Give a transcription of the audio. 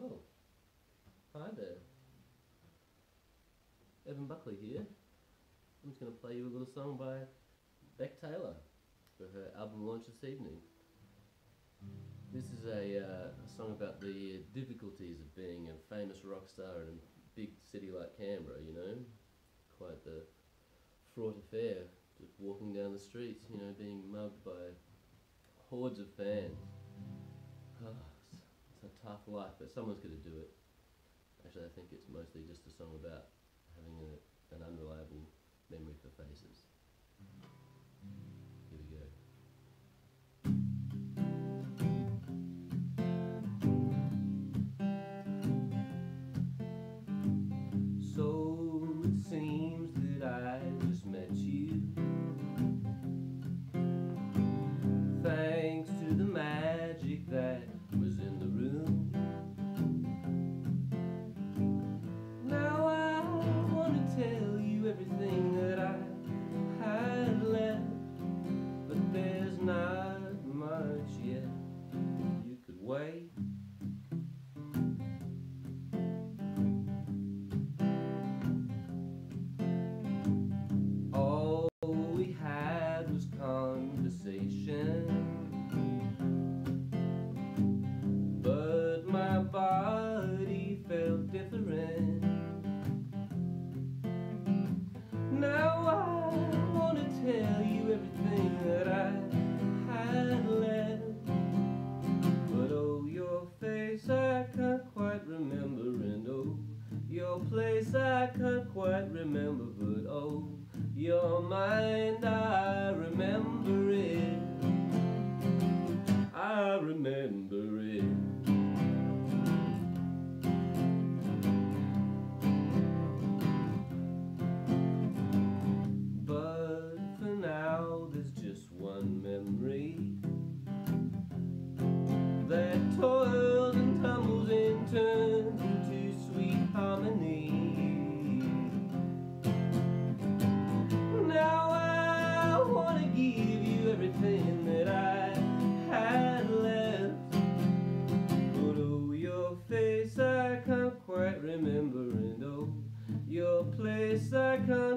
Oh, hi there. Evan Buckley here. I'm just going to play you a little song by Bec Taylor for her album launch this evening. This is a, uh, a song about the difficulties of being a famous rock star in a big city like Canberra, you know? Quite the fraught affair, just walking down the streets, you know, being mugged by hordes of fans. Tough life, but someone's going to do it. Actually, I think it's mostly just a song about having a, an unreliable memory for faces. Here we could place I can't quite remember, but oh, your mind I remember it. Can't remember, and oh, your place I can't